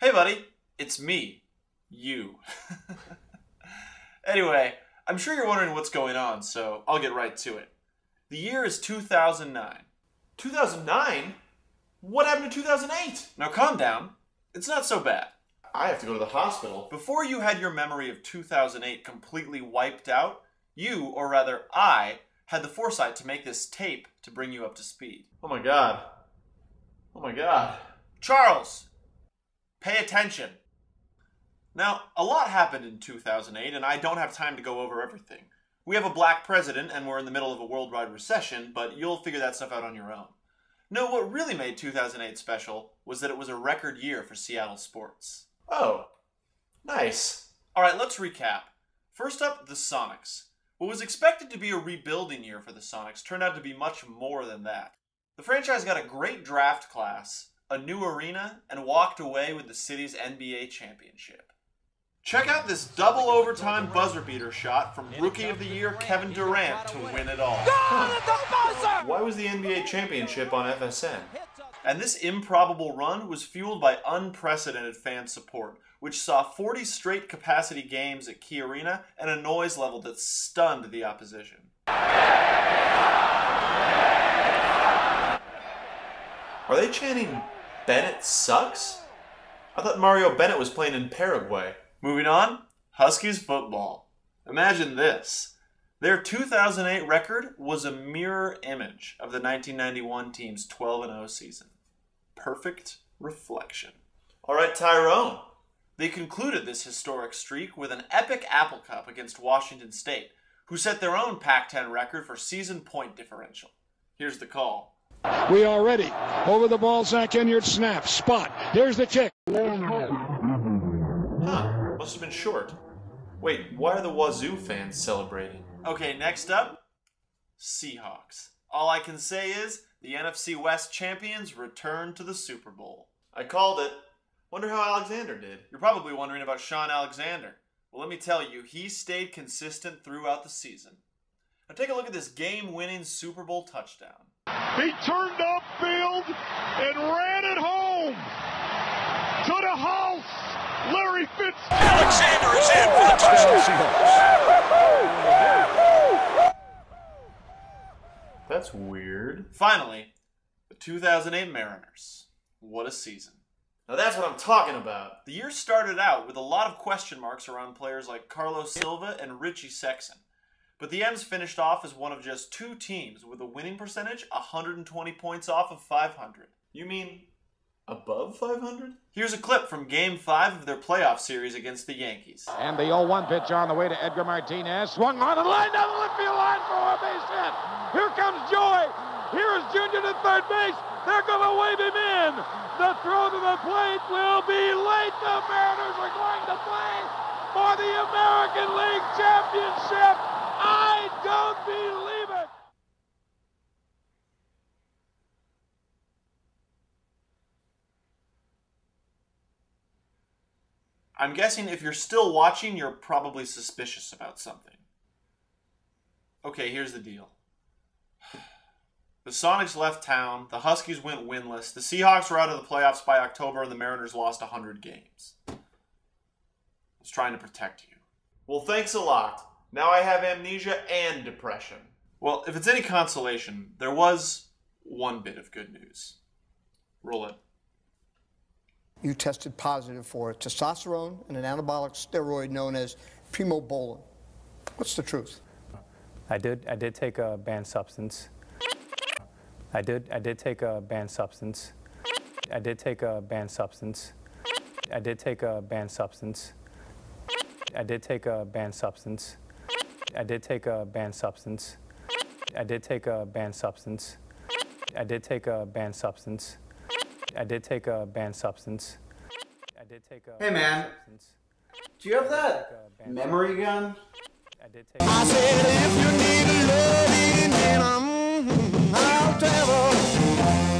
Hey, buddy, it's me. You. anyway, I'm sure you're wondering what's going on, so I'll get right to it. The year is 2009. 2009? What happened to 2008? Now calm down. It's not so bad. I have to go to the hospital. Before you had your memory of 2008 completely wiped out, you, or rather I, had the foresight to make this tape to bring you up to speed. Oh my god. Oh my god. Charles, pay attention. Now, a lot happened in 2008, and I don't have time to go over everything. We have a black president, and we're in the middle of a worldwide recession, but you'll figure that stuff out on your own. No, what really made 2008 special was that it was a record year for Seattle sports. Oh. Nice. All right, let's recap. First up, the Sonics. What was expected to be a rebuilding year for the Sonics turned out to be much more than that. The franchise got a great draft class, a new arena, and walked away with the city's NBA championship. Check out this double overtime buzzer beater shot from Rookie of the Year Kevin Durant to win it all. Why was the NBA championship on FSN? And this improbable run was fueled by unprecedented fan support, which saw 40 straight capacity games at Key Arena and a noise level that stunned the opposition. Are they chanting Bennett sucks? I thought Mario Bennett was playing in Paraguay. Moving on, Huskies football. Imagine this. Their 2008 record was a mirror image of the 1991 team's 12 0 season. Perfect reflection. All right, Tyrone. They concluded this historic streak with an epic Apple Cup against Washington State, who set their own Pac 10 record for season point differential. Here's the call. We are ready. Over the ball, Zach Enyard snap. Spot. Here's the kick. Huh. Must have been short. Wait, why are the Wazoo fans celebrating? Okay, next up Seahawks. All I can say is the NFC West champions return to the Super Bowl. I called it. Wonder how Alexander did. You're probably wondering about Shaun Alexander. Well, let me tell you, he stayed consistent throughout the season. Now take a look at this game-winning Super Bowl touchdown. He turned upfield and ran it home to the house. Larry Fitz. Alexander is in for the touchdown. That's weird. Finally, the 2008 Mariners. What a season. Now that's what I'm talking about. The year started out with a lot of question marks around players like Carlos Silva and Richie Sexson. But the M's finished off as one of just two teams with a winning percentage 120 points off of 500. You mean above 500? Here's a clip from Game 5 of their playoff series against the Yankees. And the 0-1 pitch on the way to Edgar Martinez. Swung on and line down the left field line for a base hit. Here comes Joey. Here is Junior to third base. They're going to wave him in. The throw to the plate will be late. The Mariners are going to play for the American League Championship. I don't believe it. I'm guessing if you're still watching, you're probably suspicious about something. Okay, here's the deal. The Sonics left town, the Huskies went winless, the Seahawks were out of the playoffs by October, and the Mariners lost 100 games. I was trying to protect you. Well, thanks a lot. Now I have amnesia and depression. Well, if it's any consolation, there was one bit of good news. Roll it. you tested positive for testosterone and an anabolic steroid known as primobolan. What's the truth? I did. I did take a banned substance. I did. I did take a banned substance. I did take a banned substance. I did take a banned substance. I did take a banned substance. I did take a banned substance. I did take a banned substance. I did take a banned substance. I did take a banned substance. I did take a Hey man. Substance. Do you have that memory gun? I did take I said if you need a loving then I'm mm-hmm, out travel.